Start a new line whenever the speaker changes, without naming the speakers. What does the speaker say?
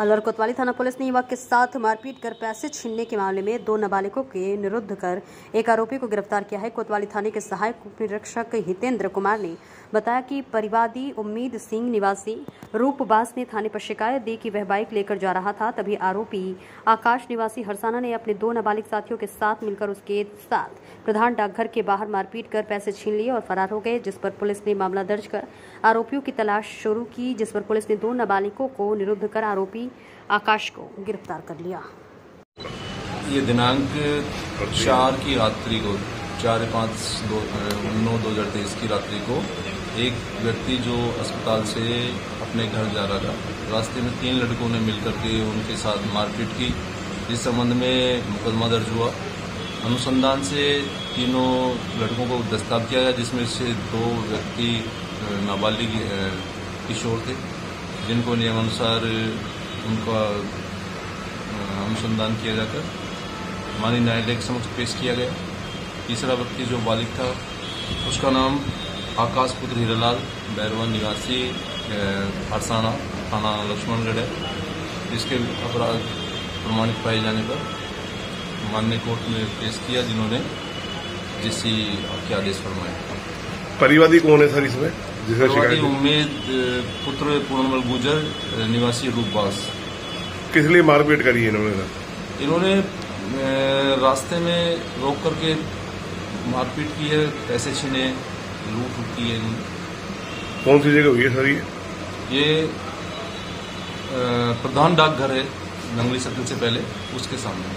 अलवर कोतवाली थाना पुलिस ने युवक के साथ मारपीट कर पैसे छीनने के मामले में दो नाबालिगों के निरुद्ध कर एक आरोपी को गिरफ़्तार किया है। कोतवाली थाने के सहायक उप निरीक्षक हितेंद्र कुमार ने बताया कि परिवादी उम्मीद सिंह निवासी रूपबास ने थाने पर शिकायत दी कि वह बाइक लेकर जा रहा था। तभी आरोपी आकाश निवासी हरसाना ने अपने दो नाबालिग साथियों के साथ मिलकर उसके साथ प्रधान डाकघर के बाहर मारपीट कर पैसे छीन लिए और फरार हो गए, जिस पर पुलिस ने मामला दर्ज कर आरोपियों की तलाश शुरू की, जिस पर पुलिस ने दो नाबालिगों को निरुद्ध कर आरोपी आकाश को गिरफ़्तार कर लिया।
ये दिनांक चार की रात्रि को, चार पाँच दो, नौ दो हज़ार तेईस की रात्रि को एक व्यक्ति जो अस्पताल से अपने घर जा रहा था, रास्ते में तीन लड़कों ने मिलकर के उनके साथ मारपीट की। इस संबंध में मुकदमा दर्ज हुआ। अनुसंधान से तीनों लड़कों को दस्ताब किया गया, जिसमें से दो व्यक्ति नाबालिग किशोर थे, जिनको नियमानुसार उनका अनुसंधान किया जाकर माननीय न्यायालय के समक्ष पेश किया गया। तीसरा व्यक्ति जो बालिक था उसका नाम आकाश पुत्र हीरालाल बैरवा निवासी हरसाना थाना लक्ष्मणगढ़ है। जिसके अपराध प्रमाणित पाए जाने पर माननीय कोर्ट में पेश किया जिन्होंने जिसी के आदेश फरमाए।
परिवादी कौन है सर इसमें?
उम्मीद पुत्र पूर्णमल गुजर निवासी रूपबास
किस लिए मारपीट करी है इन्होंने
इन्होंने रास्ते में रोक करके मारपीट की है पैसे छीने लूट उट की है
कौन सी जगह हुई है सर ये?
ये प्रधान डाकघर है नंगली सर्किल से पहले उसके सामने।